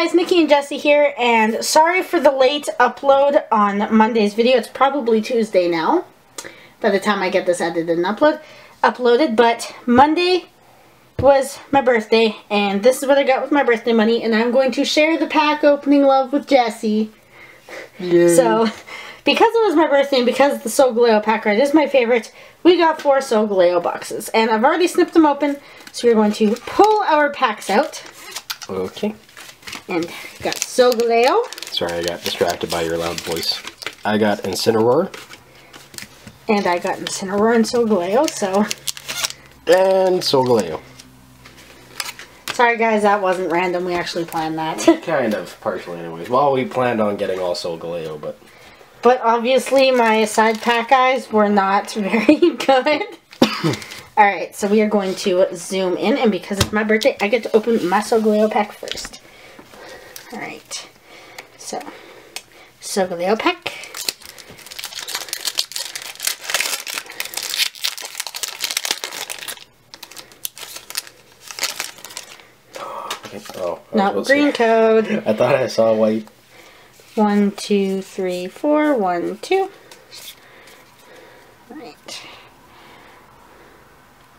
guys, Nikki and Jesse here, and sorry for the late upload on Monday's video. It's probably Tuesday now, by the time I get this edited and upload, uploaded, but Monday was my birthday, and this is what I got with my birthday money, and I'm going to share the pack opening love with Jesse. Yay. So, because it was my birthday and because the Solgaleo pack ride is my favorite, we got four Solgaleo boxes, and I've already snipped them open, so we're going to pull our packs out. Okay. And got Solgaleo, Sorry, I got distracted by your loud voice. I got Incineroar and I got Incineroar and Solgaleo, so and Solgaleo. sorry guys, that wasn't random, we actually planned that. Kind of, partially anyways. Well, we planned on getting all Solgaleo, but... but obviously my side pack eyes were not very good. Alright, so we are going to zoom in, and because it's my birthday, I get to open my Solgaleo pack first. Alright, so, Solgaleo pack. Oh, Not green say- code. I thought I saw white. One, two, three, four. One, two. Right.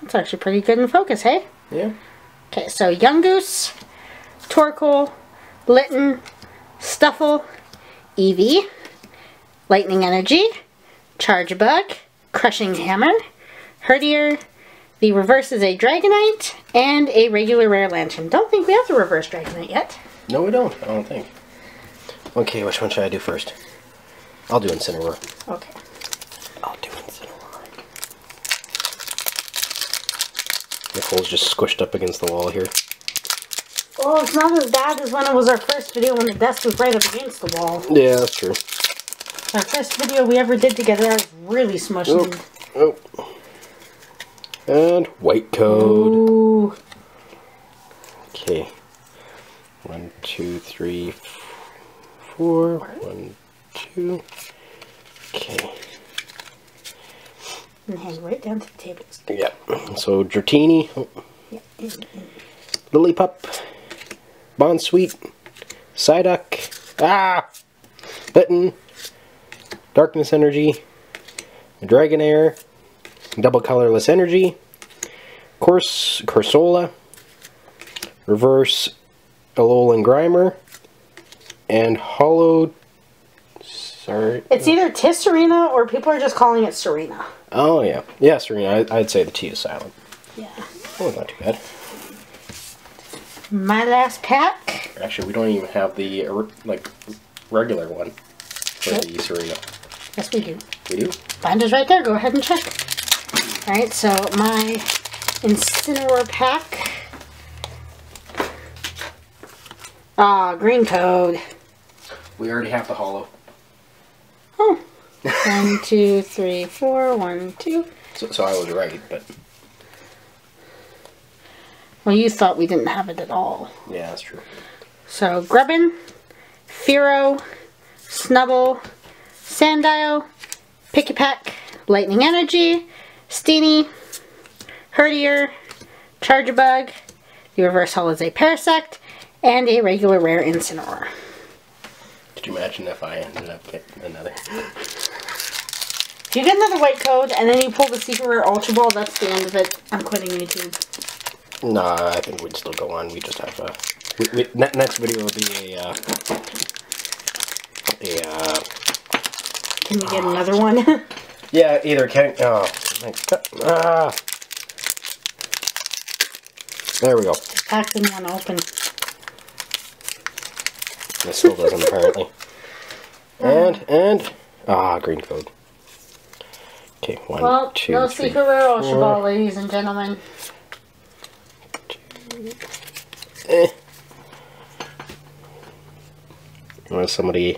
That's actually pretty good in focus, hey? Yeah. Okay, so Yungoos, Torkoal, Litten, Stufful, Eevee, Lightning Energy, Charjabug, Crushing Hammer, Herdier, the reverse is a Dragonite, and a regular rare Lanturn. Don't think we have the reverse Dragonite yet. No, we don't. I don't think. Okay, which one should I do first? I'll do Incineroar. Okay. I'll do Incineroar. Nicole's just squished up against the wall here. Well, it's not as bad as when it was our first video when the desk was right up against the wall. Yeah, that's true. Our first video we ever did together, I was really smushed. Oh. Oh. And white code. Ooh. Okay. One, two, three, f- One, two. Okay. And hang right down to the table. Yep. So Dratini, oh, Yep. Lillipup, Bounsweet, Psyduck, ah, Litten, Darkness Energy, Dragonair, Double Colorless Energy, Course Corsola, Reverse Alolan Grimer, and Holo. Sorry. It's either Tsareena or people are just calling it Serena. Oh yeah, yeah, Serena. I, I'd say the T is silent. Yeah. Oh, not too bad. My last pack. Actually, we don't even have the uh, like regular one for Nope. the Serena. Yes, we do. We do. Binder's right there. Go ahead and check. Alright, so my Incineroar pack. Ah, green code. We already have the holo. Oh. One, two, three, four. One, two. So, so I was right, but Well, you thought we didn't have it at all. yeah, that's true. So, Grubbin, Firo, Snubbull, Sandile, Pikipek, Lightning Energy, Steenee, Herdier, Charjabug, the reverse hull is a Parasect, and a regular rare Incineroar. Could you imagine if I ended up getting another? If you get another white code and then you pull the secret rare Ultra Ball, that's the end of it. I'm quitting YouTube. Nah, I think we'd still go on. We just have a. we, we, ne- next video will be a uh, a uh, Can we get another one? yeah, either can oh my ah. There we go. Pack didn't want to open. This still doesn't apparently. And and ah, green code. Okay, one, Well, two, no three, secret rare Ultra four. Ladies and gentlemen. Eh. Unless somebody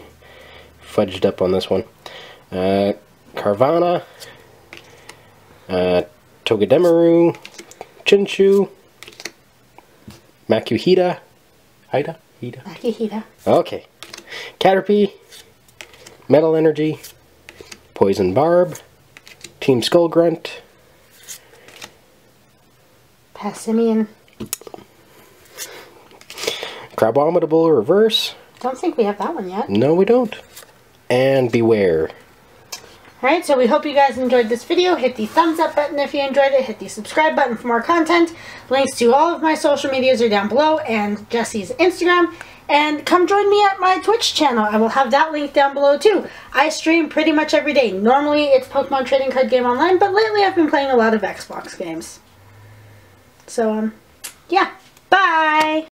fudged up on this one. Uh, Carvanha, uh, Togedemaru, Chinchou, Makuhita, Hida, Hida. Akihita. Okay. Caterpie, Metal Energy, Poison Barb, Team Skull Grunt, Passimian. Crabominable Reverse. Don't think we have that one yet. No, we don't. And Bewear. Alright, so we hope you guys enjoyed this video. Hit the thumbs up button if you enjoyed it. Hit the subscribe button for more content. Links to all of my social medias are down below and Jesse's Instagram. And come join me at my Twitch channel. I will have that link down below too. I stream pretty much every day. Normally it's Pokemon Trading Card Game Online, but lately I've been playing a lot of Xbox games. So, um, yeah. Bye!